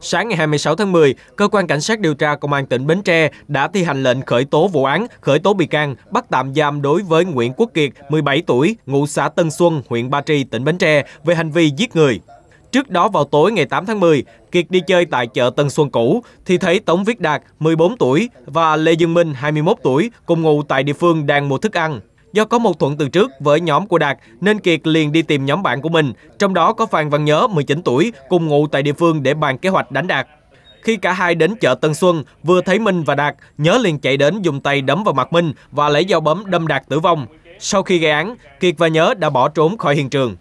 Sáng ngày 26 tháng 10, cơ quan cảnh sát điều tra công an tỉnh Bến Tre đã thi hành lệnh khởi tố vụ án, khởi tố bị can, bắt tạm giam đối với Nguyễn Quốc Kiệt, 17 tuổi, ngụ xã Tân Xuân, huyện Ba Tri, tỉnh Bến Tre về hành vi giết người. Trước đó vào tối ngày 8 tháng 10, Kiệt đi chơi tại chợ Tân Xuân cũ thì thấy Tống Viết Đạt, 14 tuổi và Lê Dương Minh, 21 tuổi cùng ngụ tại địa phương đang mua thức ăn. Do có mâu thuẫn từ trước với nhóm của Đạt nên Kiệt liền đi tìm nhóm bạn của mình, trong đó có Phan Văn Nhớ 19 tuổi cùng ngụ tại địa phương để bàn kế hoạch đánh Đạt. Khi cả hai đến chợ Tân Xuân, vừa thấy Minh và Đạt, Nhớ liền chạy đến dùng tay đấm vào mặt Minh và lấy dao bấm đâm Đạt tử vong. Sau khi gây án, Kiệt và Nhớ đã bỏ trốn khỏi hiện trường.